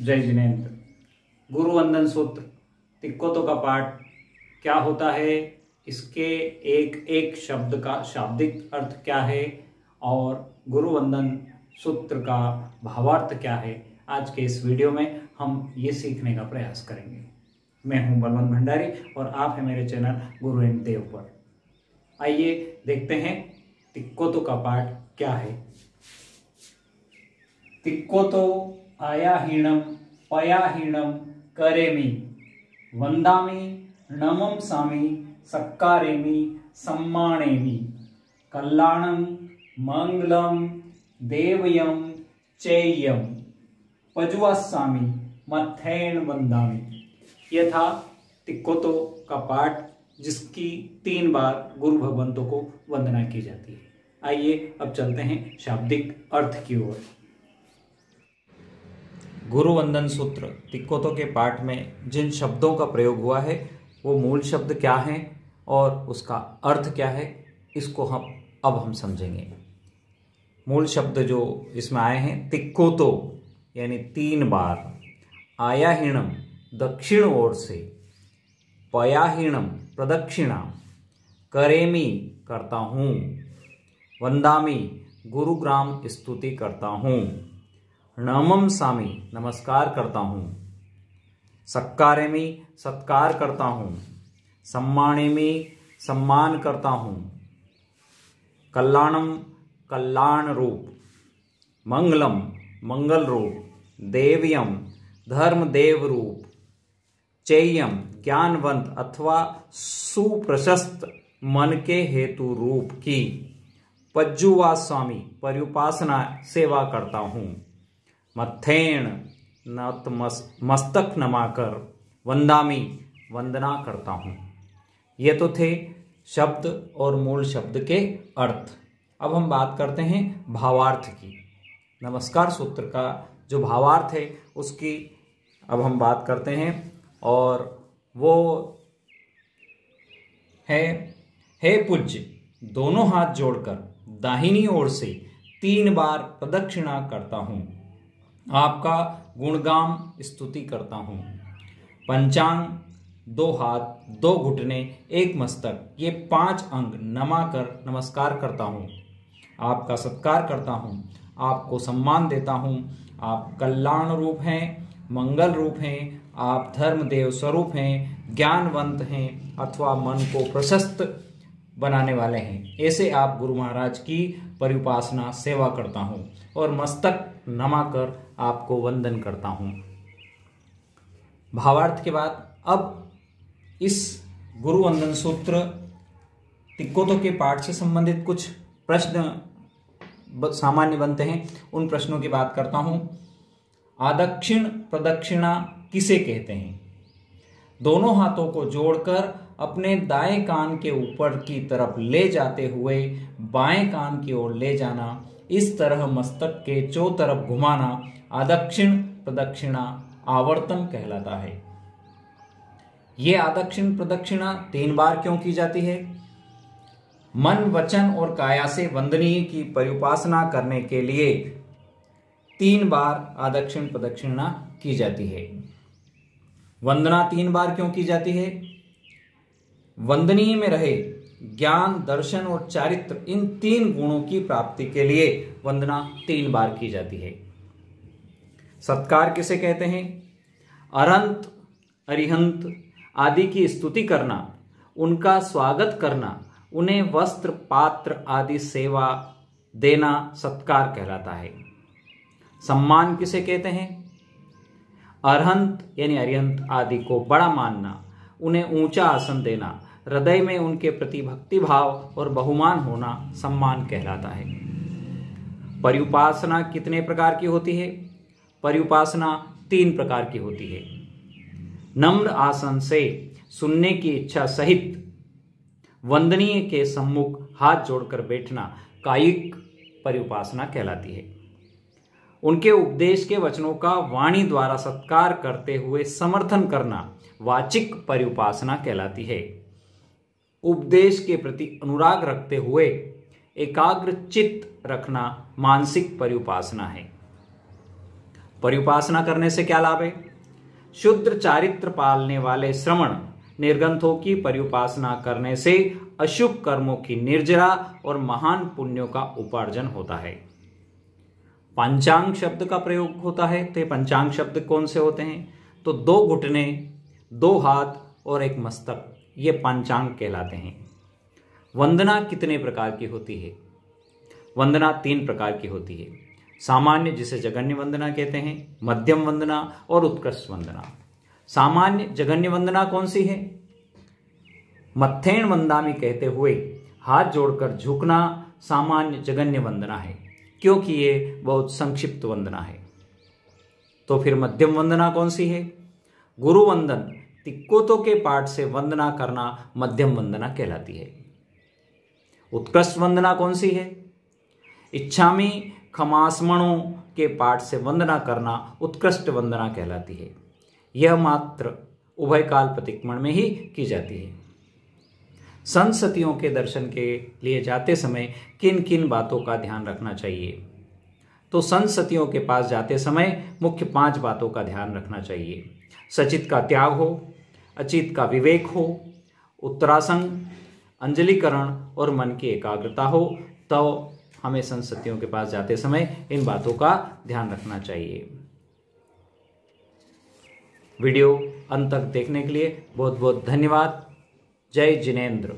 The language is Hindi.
जय जिनेन्द्र गुरु वंदन सूत्र, तिक्कोतो का पाठ, क्या होता है? इसके एक एक शब्द का शाब्दिक अर्थ क्या है? और गुरु वंदन सूत्र का भावार्थ क्या है? आज के इस वीडियो में हम ये सीखने का प्रयास करेंगे। मैं हूँ बलवंत भंडारी और आप हैं मेरे चैनल गुरु एन देव पर। आइए देखते हैं तिक्कोतो का पाठ क्या है। तिक्कोतो आयाहीणम पयाहीणम करेमी। वंदामी नमम सामी सक्कारेमी सम्मानेमी। कल्याणम मंगलम देवयम चेयम पजुआसामी मथेन वंदामी यह था तिक्कोतो का पाठ, जिसकी तीन बार गुरु भगवंतों को वंदना की जाती है। आइए अब चलते हैं शाब्दिक अर्थ की ओर। गुरु वंदन सूत्र, तिक्कोतो के पाठ में जिन शब्दों का प्रयोग हुआ है, वो मूल शब्द क्या हैं और उसका अर्थ क्या है, इसको हम अब हम समझेंगे। मूल शब्द जो इसमें आए हैं, तिक्कोतो, यानी तीन बार, आयाहीणम, दक्षिण ओर से, पयाहीणम, प्रदक्षिणा, करेमी करता हूँ, वंदामी, गुरुग्राम स्तुति करता हूँ। नमम सामी, नमस्कार करता हूँ। सत्कारे में, सत्कार करता हूँ। सम्माने में, सम्मान करता हूँ। कल्याणम कल्याण रूप मंगलम मंगल रूप देवयम धर्म देव रूप चेयम ज्ञानवंत अथवा सुप्रशस्त मन के हेतु रूप की, पज्जुवा स्वामी, पर्युपासना सेवा करता हूँ। मथेण नत मस्तक नमाकर वंदामी वंदना करता हूँ। ये तो थे शब्द और मूल शब्द के अर्थ। अब हम बात करते हैं भावार्थ की। नमस्कार सूत्र का जो भावार्थ है, उसकी अब हम बात करते हैं और वो है, हे पूज्य, दोनों हाथ जोड़कर दाहिनी ओर से तीन बार प्रदक्षिणा करता हूँ। आपका गुणगाम स्तुति करता हूँ। पंचांग, दो हाथ, दो घुटने, एक मस्तक, ये पाँच अंग नमा कर नमस्कार करता हूँ। आपका सत्कार करता हूँ, आपको सम्मान देता हूँ। आप कल्याण रूप हैं, मंगल रूप हैं, आप धर्म देव स्वरूप हैं, ज्ञानवंत हैं, अथवा मन को प्रशस्त बनाने वाले हैं। ऐसे आप गुरु महाराज की परिपासना सेवा करता हूँ और मस्तक नमाकर आपको वंदन करता हूँ। भावार्थ के बाद अब इस गुरु वंदन सूत्र तिक्कोतो के पाठ से संबंधित कुछ प्रश्न सामान्य बनते हैं। उन प्रश्नों की बात करता हूँ। आदक्षिण प्रदक्षिणा किसे कहते हैं? दोनों हाथों को जोड़कर अपने दाएँ कान के ऊपर की तरफ़ ले जाते हुए बाएँ कान की ओर ले जाना, इस तरह मस्तक के चो तरफ़ घुमाना, आदक्षिण प्रदक्षिणा आवर्तन कहलाता है। ये आदक्षिण प्रदक्षिणा तीन बार क्यों की जाती है? मन, वचन और काया से वंदनीय की परिउपासना करने के लिए तीन बार आदक्षिण प्रदक्षिणा की जाती है। वंदना तीन बार क्यों की जाती है? वंदनीय में रहे ज्ञान, दर्शन और चारित्र, इन तीन गुणों की प्राप्ति के लिए वंदना तीन बार की जाती है। सत्कार किसे कहते हैं? अरंत, अरिहंत आदि की स्तुति करना, उनका स्वागत करना, उन्हें वस्त्र, पात्र आदि सेवा देना सत्कार कहलाता है। सम्मान किसे कहते हैं? अरहंत यानी अरिहंत आदि को बड़ा मानना, उन्हें ऊँचा आसन देना हृदय में उनके प्रति भक्ति भाव और बहुमान होना सम्मान कहलाता है। परिउपासना कितने प्रकार की होती है? परिउपासना तीन प्रकार की होती है। नम्र आसन से सुनने की इच्छा सहित वंदनीय के सम्मुख हाथ जोड़कर बैठना कायिक परिउपासना कहलाती है। उनके उपदेश के वचनों का वाणी द्वारा सत्कार करते हुए समर्थन करना वाचिक परिउपासना कहलाती है। उपदेश के प्रति अनुराग रखते हुए एकाग्र चित्त रखना मानसिक परिउपासना है। परिउपासना करने से क्या लाभ है? शुद्र चारित्र पालने वाले श्रवण निर्गंथों की परिउपासना करने से अशुभ कर्मों की निर्जरा और महान पुण्यों का उपार्जन होता है। पंचांग शब्द का प्रयोग होता है। तो ये पंचांग शब्द कौन से होते हैं? तो दो घुटने, दो हाथ और एक मस्तक। ये पंचांग कहलाते हैं। वंदना कितने प्रकार की होती है? वंदना तीन प्रकार की होती है। सामान्य जिसे जगन्य वंदना कहते हैं, मध्यम वंदना और उत्कृष्ट वंदना। सामान्य जगन्य वंदना कौन सी है? मथेण मत्थेण वंदामी कहते हुए हाथ जोड़कर झुकना सामान्य जगन्य वंदना है, क्योंकि ये बहुत संक्षिप्त वंदना है। तो फिर मध्यम वंदना कौन सी है? गुरु वंदन तिक्कोतों के पाठ से वंदना करना मध्यम वंदना कहलाती है। उत्कृष्ट वंदना कौन सी है? इच्छामी खमासमणों के पाठ से वंदना करना उत्कृष्ट वंदना कहलाती है। यह मात्र उभय काल प्रतिक्रमण में ही की जाती है। संसतियों के दर्शन के लिए जाते समय किन किन बातों का ध्यान रखना चाहिए? तो संसतियों के पास जाते समय मुख्य पाँच बातों का ध्यान रखना चाहिए। सचित का त्याग हो, अचित का विवेक हो, उत्तरासंग, अंजलिकरण और मन की एकाग्रता हो तो हमें संसतियों के पास जाते समय इन बातों का ध्यान रखना चाहिए। वीडियो अंत तक देखने के लिए बहुत बहुत धन्यवाद। जय जिनेन्द्र।